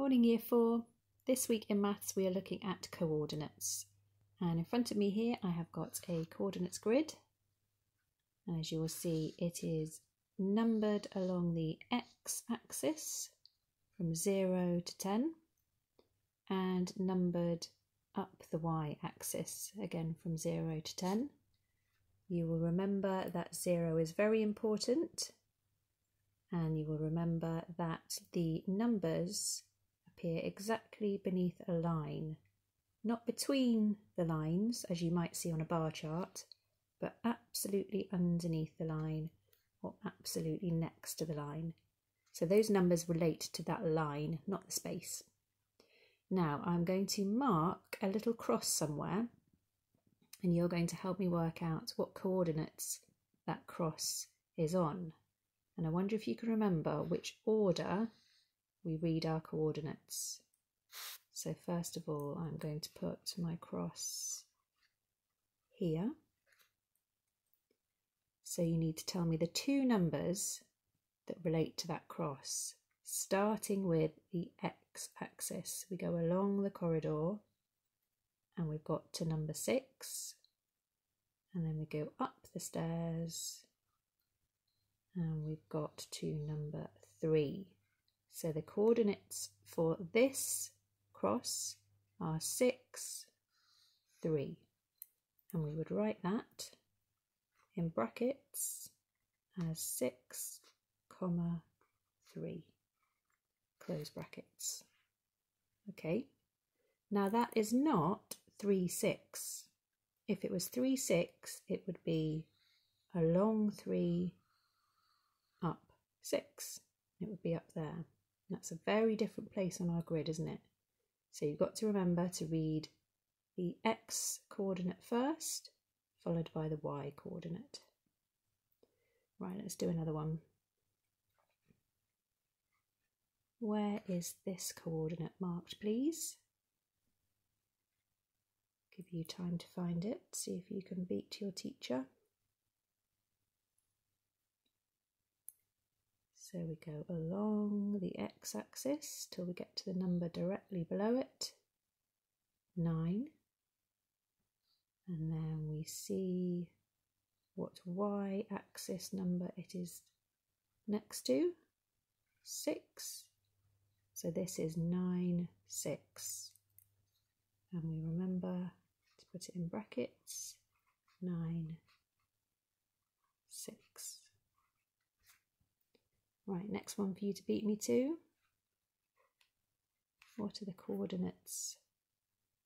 Morning Year 4. This week in maths we are looking at coordinates. And in front of me here I have got a coordinates grid. And as you will see it is numbered along the x-axis from 0 to 10 and numbered up the y-axis again from 0 to 10. You will remember that 0 is very important and you will remember that the numbers appear exactly beneath a line, not between the lines as you might see on a bar chart, but absolutely underneath the line or absolutely next to the line. So those numbers relate to that line, not the space. Now I'm going to mark a little cross somewhere and you're going to help me work out what coordinates that cross is on. And I wonder if you can remember which order we read our coordinates. So first of all, I'm going to put my cross here. So you need to tell me the two numbers that relate to that cross, starting with the x-axis. We go along the corridor and we've got to number six and then we go up the stairs and we've got to number three. So the coordinates for this cross are 6, 3. And we would write that in brackets as 6, comma 3. Close brackets. Okay. Now that is not 3, 6. If it was 3, 6, it would be a long 3 up 6. It would be up there. That's a very different place on our grid, isn't it? So you've got to remember to read the x coordinate first, followed by the y coordinate. Right, let's do another one. Where is this coordinate marked, please? Give you time to find it, see if you can beat your teacher. So we go along the x-axis till we get to the number directly below it, 9. And then we see what y-axis number it is next to, 6. So this is 9, 6. And we remember to put it in brackets, 9, 6. Right, next one for you to beat me to. What are the coordinates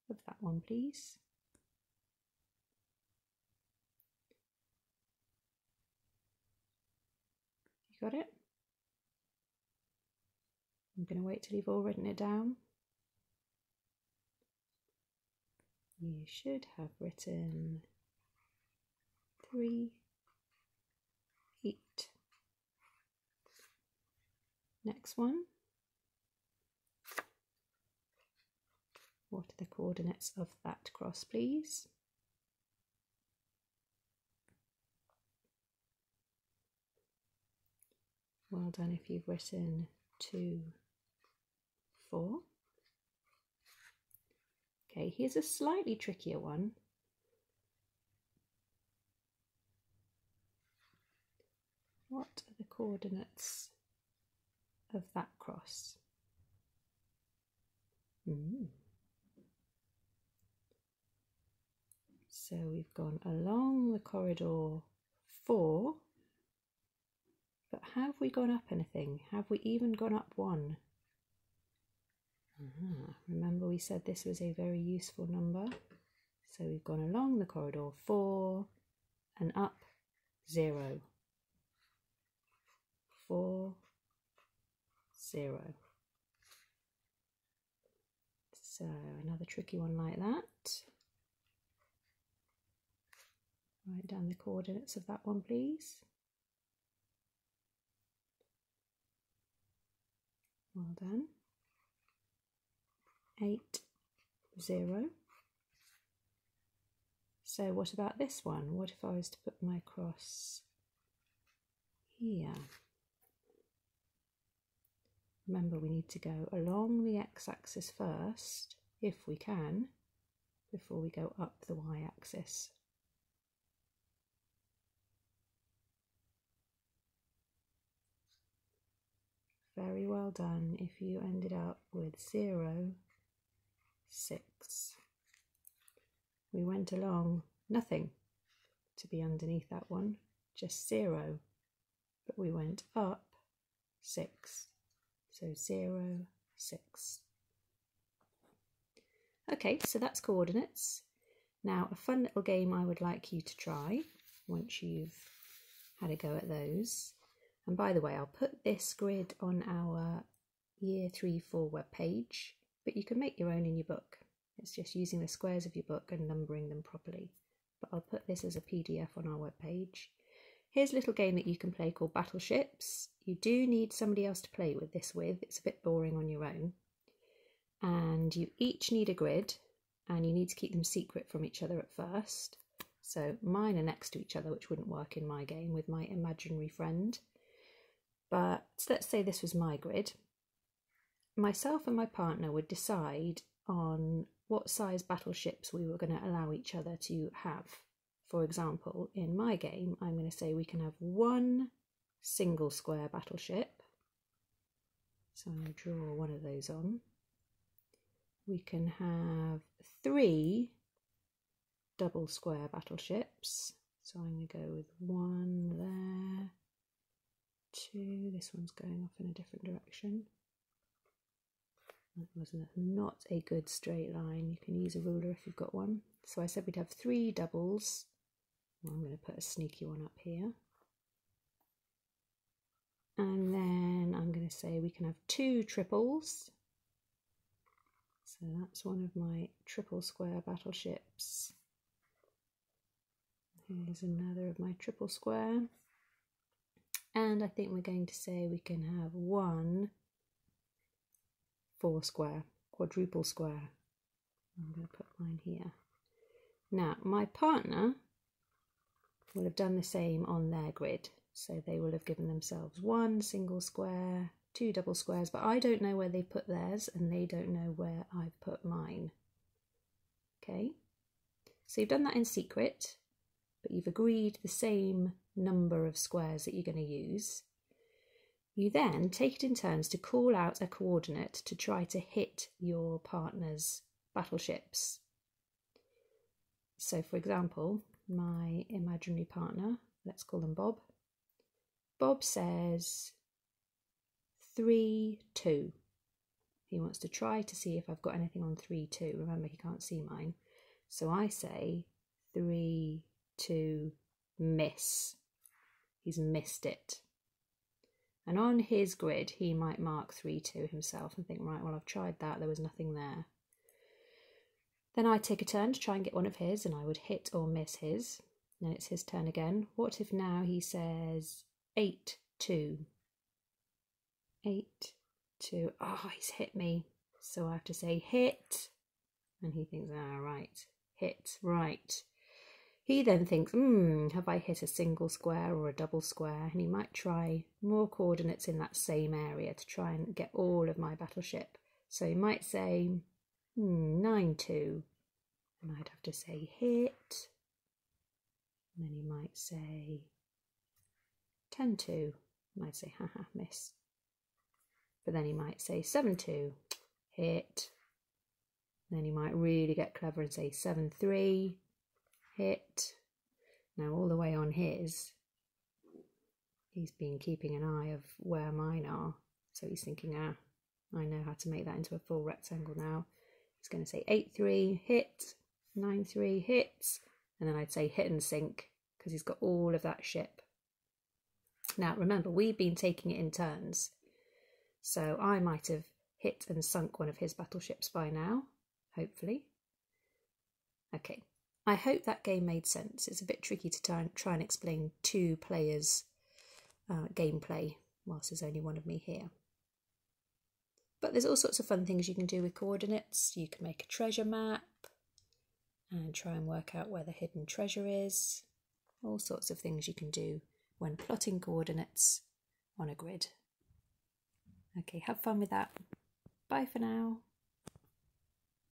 of that one, please? You got it? I'm going to wait till you've all written it down. You should have written three, Next one. What are the coordinates of that cross, please? Well done if you've written two, four. Okay, here's a slightly trickier one. What are the coordinates of that cross. Mm. So we've gone along the corridor four, but have we gone up anything? Have we even gone up one? Uh-huh. Remember we said this was a very useful number. So we've gone along the corridor four and up zero. Four, zero. So another tricky one like that. Write down the coordinates of that one, please. Well done. Eight, zero. So what about this one? What if I was to put my cross here? Remember, we need to go along the x-axis first, if we can, before we go up the y-axis. Very well done if you ended up with 0, 6. We went along nothing to be underneath that one, just 0. But we went up 6. So 0, 6. Okay, so that's coordinates. Now, a fun little game I would like you to try once you've had a go at those and by the way, I'll put this grid on our year three, four web page, but you can make your own in your book. It's just using the squares of your book and numbering them properly. But I'll put this as a PDF on our web page. Here's a little game that you can play called Battleships. You do need somebody else to play with this with. It's a bit boring on your own. And you each need a grid and you need to keep them secret from each other at first. So mine are next to each other, which wouldn't work in my game with my imaginary friend. But let's say this was my grid. Myself and my partner would decide on what size battleships we were going to allow each other to have. For example, in my game, I'm going to say we can have one single square battleship. So I'm going to draw one of those on. We can have three double square battleships. So I'm going to go with one there, two. This one's going off in a different direction. That was not a good straight line. You can use a ruler if you've got one. So I said we'd have three doubles. I'm going to put a sneaky one up here. And then I'm going to say we can have two triples. So that's one of my triple square battleships. Here's another of my triple square. And I think we're going to say we can have one four square, quadruple square. I'm going to put mine here. Now, my partner will have done the same on their grid. So they will have given themselves one single square, two double squares, but I don't know where they put theirs and they don't know where I've put mine. Okay, so you've done that in secret, but you've agreed the same number of squares that you're going to use. You then take it in turns to call out a coordinate to try to hit your partner's battleships. So, for example, my imaginary partner, let's call them Bob. Bob says 3 2. He wants to try to see if I've got anything on 3 2. Remember, he can't see mine. So I say 3 2 miss. He's missed it. And on his grid, he might mark 3 2 himself and think, right, well, I've tried that, there was nothing there. Then I take a turn to try and get one of his, and I would hit or miss his. Then it's his turn again. What if now he says 8 2? 8 2. Oh, he's hit me. So I have to say hit. And he thinks, ah, right, hit, right. He then thinks, hmm, have I hit a single square or a double square? And he might try more coordinates in that same area to try and get all of my battleship. So he might say, hmm, 9 2. And I'd have to say hit. And then he might say 10 2. I might say, haha, miss. But then he might say 7 2, hit. Then he might really get clever and say 7 3 hit. Now, all the way on his, he's been keeping an eye of where mine are. So he's thinking, ah, I know how to make that into a full rectangle now. He's going to say 8 3, hit, 9 3, hit. And then I'd say hit and sink because he's got all of that ship. Now, remember, we've been taking it in turns. So I might have hit and sunk one of his battleships by now, hopefully. Okay, I hope that game made sense. It's a bit tricky to try and, try and explain two players' uh, gameplay whilst there's only one of me here. But there's all sorts of fun things you can do with coordinates. You can make a treasure map and try and work out where the hidden treasure is. All sorts of things you can do when plotting coordinates on a grid. Okay, have fun with that. Bye for now.